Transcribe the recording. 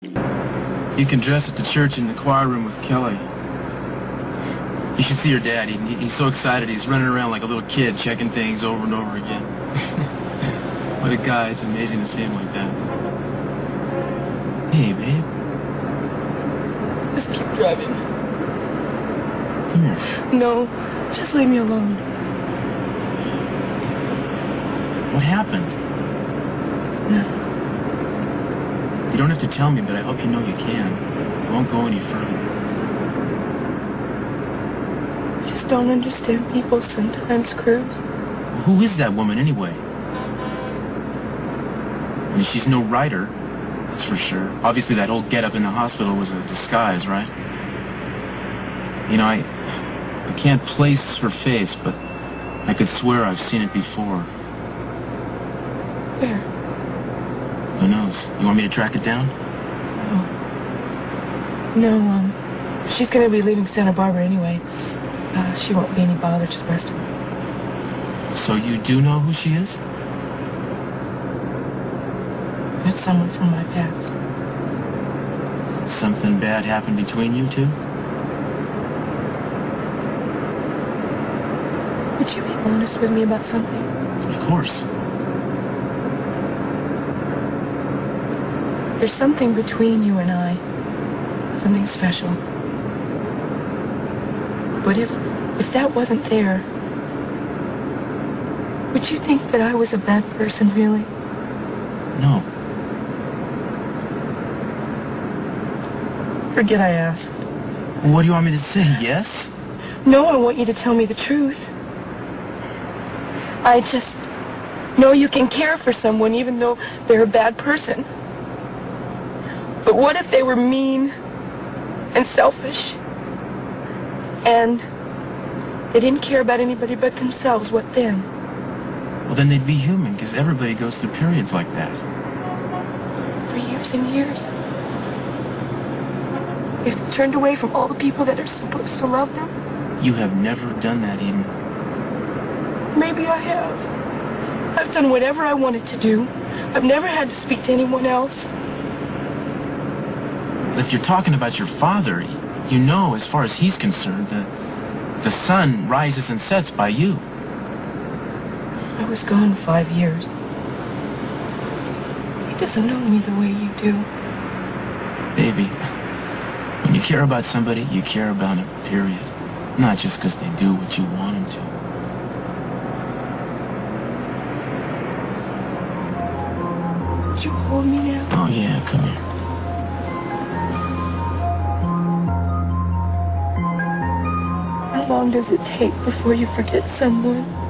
You can dress at the church in the choir room with Kelly. You should see your dad. He, he's so excited. He's running around like a little kid, checking things over and over again. what a guy. It's amazing to see him like that. Hey, babe. Just keep driving. Come here. No, just leave me alone. What happened? Nothing. You don't have to tell me, but I hope you know you can. I won't go any further. I Just don't understand people sometimes, Cruz. Who is that woman, anyway? I mean, she's no writer, that's for sure. Obviously, that old get-up in the hospital was a disguise, right? You know, I... I can't place her face, but I could swear I've seen it before. Where? Who knows? You want me to track it down? No, um, she's gonna be leaving Santa Barbara anyway. Uh, she won't be any bother to the rest of us. So you do know who she is? That's someone from my past. Something bad happened between you two? Would you be honest with me about something? Of course. There's something between you and I. Something special. But if, if that wasn't there, would you think that I was a bad person, really? No. Forget I asked. What do you want me to say? Yes? No, I want you to tell me the truth. I just know you can care for someone even though they're a bad person. But what if they were mean and selfish and they didn't care about anybody but themselves? What then? Well, then they'd be human, because everybody goes through periods like that. For years and years. If They've turned away from all the people that are supposed to love them? You have never done that, Eden. Maybe I have. I've done whatever I wanted to do. I've never had to speak to anyone else. If you're talking about your father, you know, as far as he's concerned, that the sun rises and sets by you. I was gone five years. He doesn't know me the way you do. Baby, when you care about somebody, you care about them, period. Not just because they do what you want them to. Would you hold me now? Oh, yeah, come here. Long does it take before you forget someone?